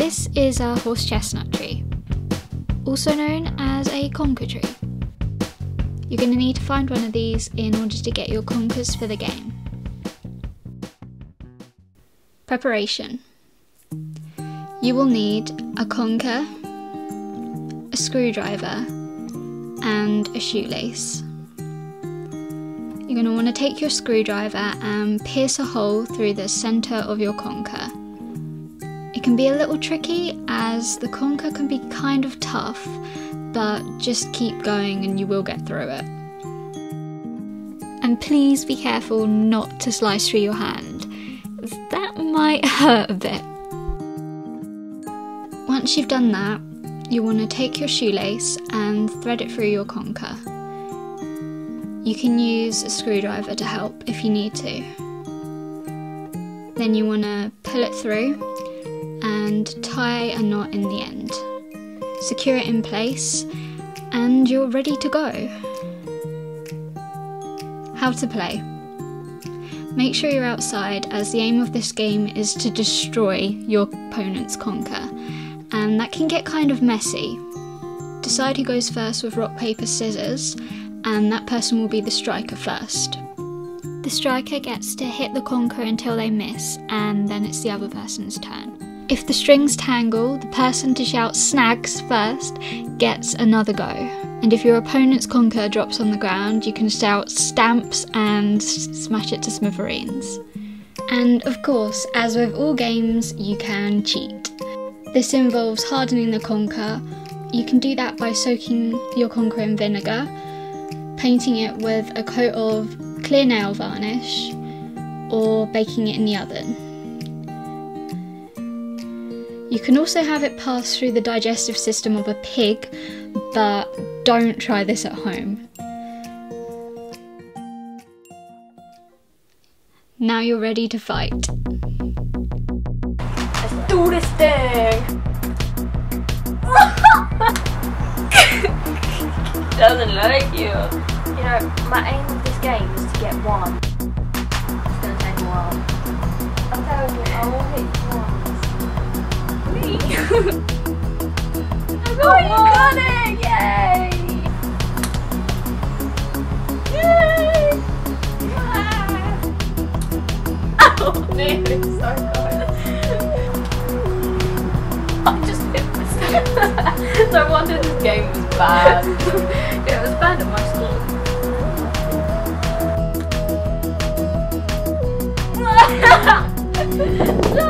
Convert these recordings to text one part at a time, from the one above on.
This is a horse chestnut tree, also known as a conker tree. You're going to need to find one of these in order to get your conkers for the game. Preparation. You will need a conker, a screwdriver, and a shoelace. You're going to want to take your screwdriver and pierce a hole through the centre of your conker. Can be a little tricky as the conker can be kind of tough, but just keep going and you will get through it. And please be careful not to slice through your hand, that might hurt a bit. Once you've done that, you want to take your shoelace and thread it through your conker. You can use a screwdriver to help if you need to. Then you want to pull it through and tie a knot in the end. Secure it in place and you're ready to go. How to play. Make sure you're outside as the aim of this game is to destroy your opponent's conker and that can get kind of messy. Decide who goes first with rock, paper, scissors and that person will be the striker first. The striker gets to hit the conker until they miss, and then it's the other person's turn. If the strings tangle, the person to shout snags first gets another go. And if your opponent's conker drops on the ground, you can shout stamps and smash it to smithereens. And of course, as with all games, you can cheat. This involves hardening the conker. You can do that by soaking your conker in vinegar painting it with a coat of clear nail varnish or baking it in the oven. You can also have it pass through the digestive system of a pig, but don't try this at home. Now you're ready to fight. Let's do this thing! Doesn't like you. You know, my aim with this game is to get one. It's gonna take a while. I'm telling you, I will hit you once. Me? Got oh, you got it! Yay! Yay! Ah. Oh, man, it's so good. I just hit myself. no wonder this game was bad. yeah, it was bad at my school. no,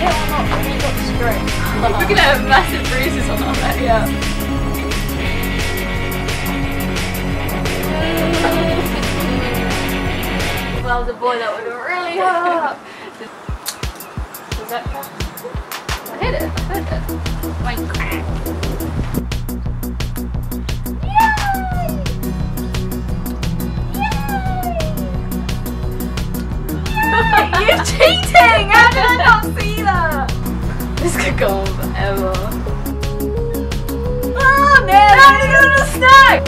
knuckle! We're gonna have massive bruises on our leg. Yeah. if I was a boy, that would really hurt. Does that? I hit it. I hit it. Like You're cheating! How did I not see that? This could go on forever. Ah, oh no! How did you gonna snack?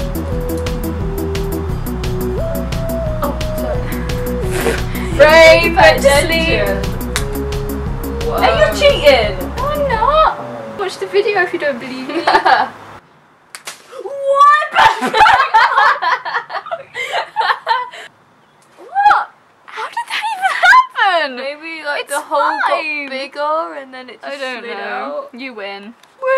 Oh, sorry. Brave but Are you cheating? No, I'm not. Watch the video if you don't believe me. what? Maybe like it's the hole fine. got bigger and then it just I don't know. out. You win. Woo!